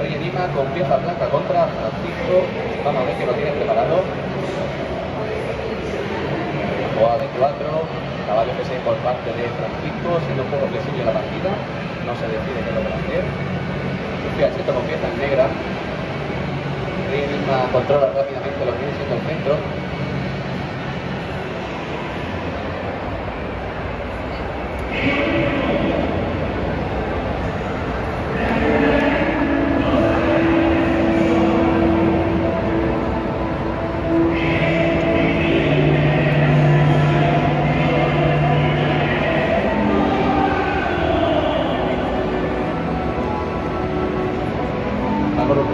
Rey Lima con pieza blanca contra Francisco. Vamos a ver que lo tiene preparado. Jugada de 4, caballo que se por parte de Francisco, siendo un poco flexible la partida, no se decide qué lo que va a hacer. Este Fiacheto con pieza negra. Rey Lima controla rápidamente lo que viene el centro.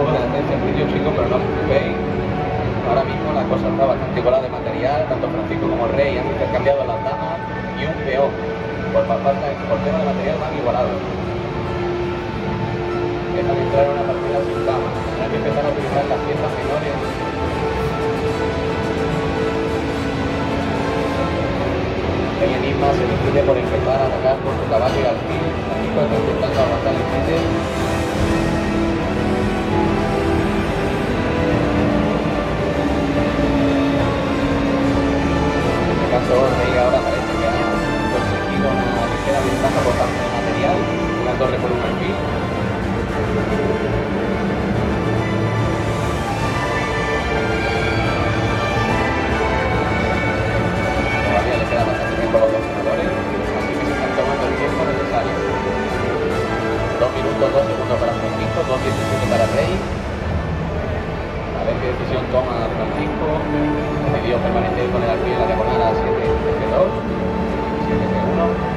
Al chicos, pero no os preocupéis. Ahora mismo la cosa está bastante igualada de material, tanto Francisco como Rey han intercambiado las damas y un peón. Por, por tema de material van igualados. Dejan entrar en una partida sin damas. Tendrán que empezar a utilizar las piezas menores. Rey Enigma se decide por empezar a atacar con su caballo y alfil. Parte del material, una torre por un alfil. Todavía le queda bastante tiempo a los jugadores, así que se están tomando el tiempo necesario. 2 minutos, 2 segundos para Francisco, 2.17 para Rey. A ver qué decisión toma Francisco. Decidió permanecer con el alfil en la diagonal a 7 F2, 7 F1.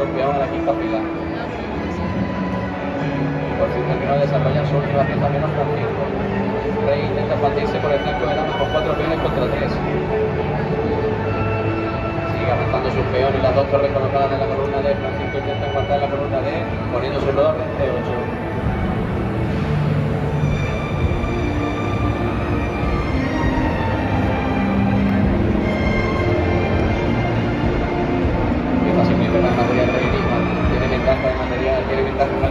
copiaban a la quinta. Por fin terminó de desarrollar su última pieza menos con 5. Rey intenta partirse por el flanco ganando con 4 peones contra 3. Sigue avanzando sus peones, las dos torres colocadas en la columna D. Francisco intenta guardar la columna D poniendo su rodor 28.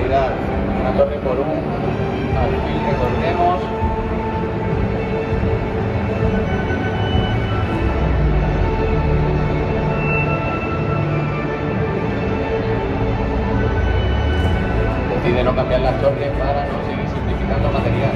Una torre por un alfil, recordemos. Decide no cambiar las torres para no seguir simplificando material.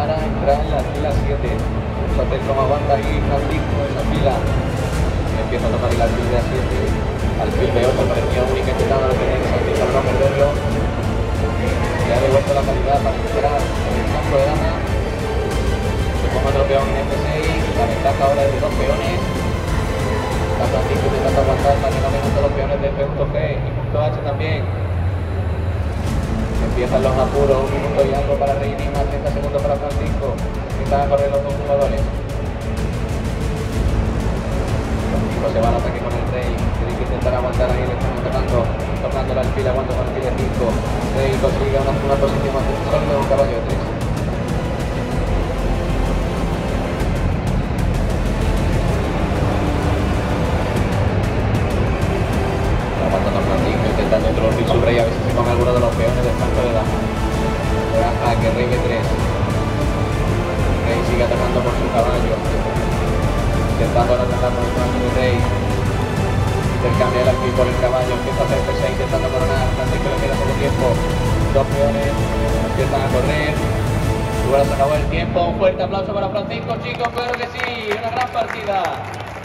Para entrar en la fila 7. Vamos a ver cómo aguanta ahí Francisco esa fila. Empieza a tomar el alfil de A7. Alfil de 8 parecía única intentando lo que tiene que saltar para no perderlo. Le ha devuelto la calidad para en el campo de dama. Se pone otro peón en F6. La ventaja ahora es de dos peones. Está Francisco intentando aguantar para que no todos los peones de F.G y punto H también. Empiezan los apuros, un minuto y algo para Rey Enigma, 30 segundos para Francisco. Empiezan a correr los dos jugadores. Francisco se va al ataque con el Rey. Tiene que intentar aguantar ahí, le están tocando, tocando la alfil, aguanta con el alfil de 5. Rey consigue una, una posición más sólida un caballo de 3. Aguantando a Francisco, intentando introducir su rey a si se come rey B3. Rey sigue atacando por su caballo. Intentando atacar por el flanco del rey. por el caballo, empieza a hacer P6 intentando coronar, Francisco le queda poco tiempo, dos peones empiezan a correr, Igual se acabó el tiempo, un fuerte aplauso para Francisco, chicos, claro que sí, una gran partida.